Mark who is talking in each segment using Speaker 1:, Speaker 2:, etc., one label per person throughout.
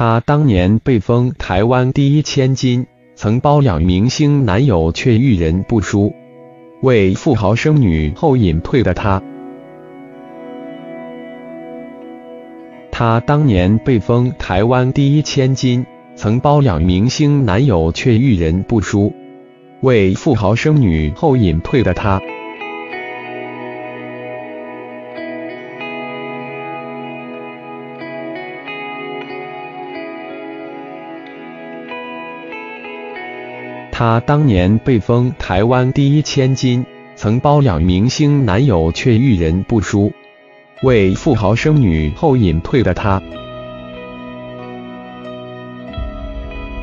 Speaker 1: 她当年被封台湾第一千金，曾包养明星男友，却遇人不淑，为富豪生女后隐退的她。她当年被封台湾第一千金，曾包养明星男友，却遇人不淑，为富豪生女后隐退的她。她当年被封台湾第一千金，曾包养明星男友，却遇人不淑，为富豪生女后隐退的她，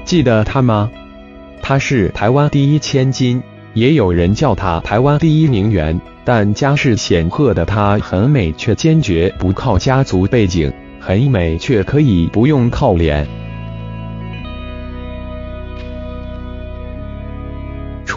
Speaker 1: 记得她吗？她是台湾第一千金，也有人叫她台湾第一名媛。但家世显赫的她很美，却坚决不靠家族背景；很美，却可以不用靠脸。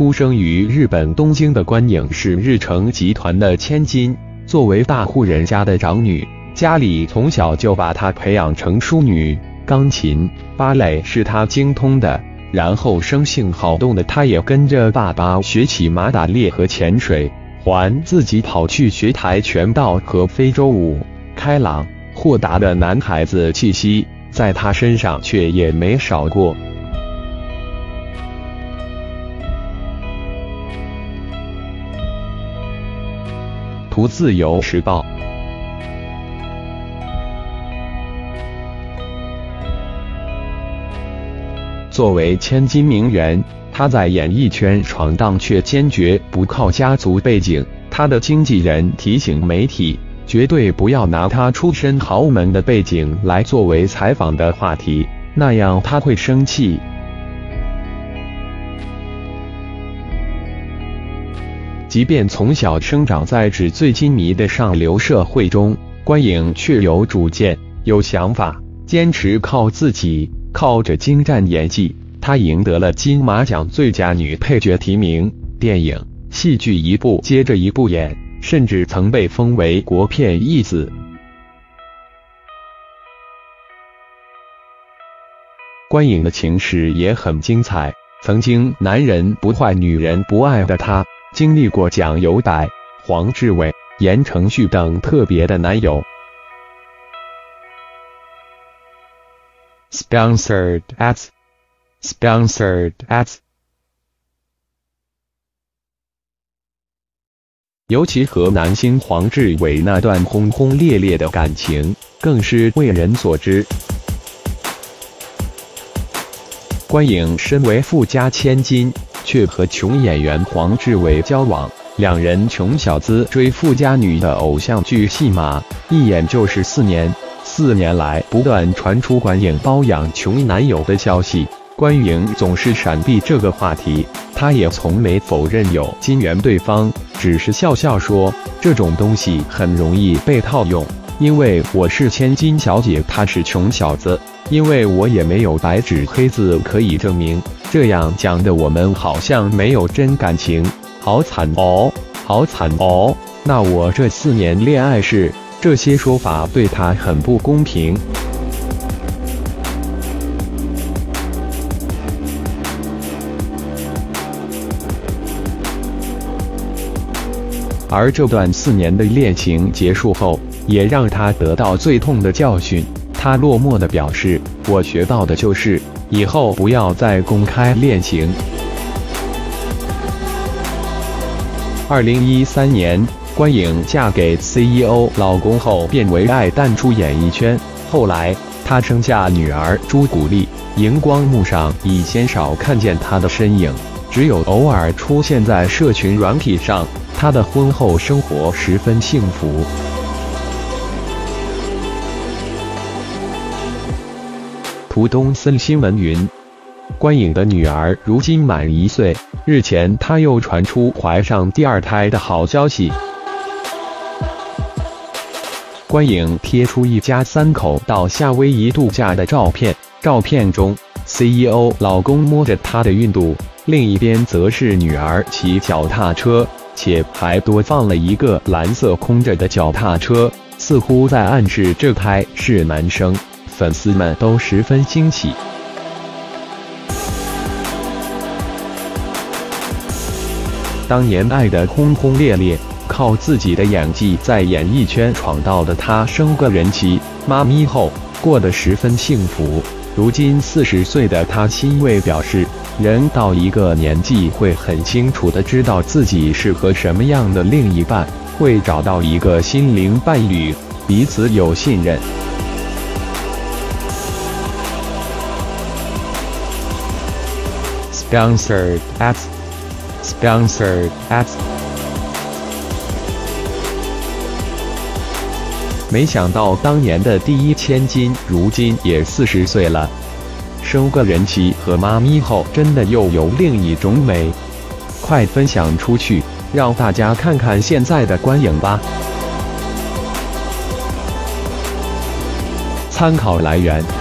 Speaker 1: 出生于日本东京的关颖是日成集团的千金，作为大户人家的长女，家里从小就把她培养成淑女。钢琴、芭蕾是她精通的，然后生性好动的她也跟着爸爸学起马打猎和潜水，还自己跑去学跆拳道和非洲舞。开朗豁达的男孩子气息，在她身上却也没少过。图自由时报。作为千金名媛，她在演艺圈闯荡，却坚决不靠家族背景。她的经纪人提醒媒体，绝对不要拿她出身豪门的背景来作为采访的话题，那样她会生气。即便从小生长在纸醉金迷的上流社会中，关颖却有主见、有想法，坚持靠自己，靠着精湛演技，她赢得了金马奖最佳女配角提名，电影、戏剧一部接着一部演，甚至曾被封为国片一子。关颖的情史也很精彩，曾经男人不坏，女人不爱的她。经历过蒋友柏、黄志伟、言承旭等特别的男友。Sponsored ads. Sponsored ads. 尤其和男星黄志伟那段轰轰烈烈的感情，更是为人所知。关颖身为富家千金。却和穷演员黄志伟交往，两人穷小子追富家女的偶像剧戏码，一演就是四年。四年来，不断传出关颖包养穷男友的消息，关颖总是闪避这个话题，她也从没否认有金援对方，只是笑笑说这种东西很容易被套用，因为我是千金小姐，他是穷小子，因为我也没有白纸黑字可以证明。这样讲的，我们好像没有真感情，好惨哦，好惨哦。那我这四年恋爱是这些说法对他很不公平。而这段四年的恋情结束后，也让他得到最痛的教训。他落寞的表示：“我学到的就是。”以后不要再公开恋情。二零一三年，关颖嫁给 CEO 老公后，变为爱淡出演艺圈。后来，她生下女儿朱古力，荧光幕上已鲜少看见她的身影，只有偶尔出现在社群软体上。她的婚后生活十分幸福。图东森新闻云，关颖的女儿如今满一岁，日前她又传出怀上第二胎的好消息。关颖贴出一家三口到夏威夷度假的照片，照片中 CEO 老公摸着她的孕肚，另一边则是女儿骑脚踏车，且还多放了一个蓝色空着的脚踏车，似乎在暗示这胎是男生。粉丝们都十分惊喜。当年爱得轰轰烈烈，靠自己的演技在演艺圈闯到的她，生个人妻、妈咪后，过得十分幸福。如今四十岁的她欣慰表示：“人到一个年纪，会很清楚的知道自己适合什么样的另一半，会找到一个心灵伴侣，彼此有信任。” Sponsored at Sponsored at。没想到当年的第一千金，如今也四十岁了，生个人妻和妈咪后，真的又有另一种美。快分享出去，让大家看看现在的观影吧。参考来源。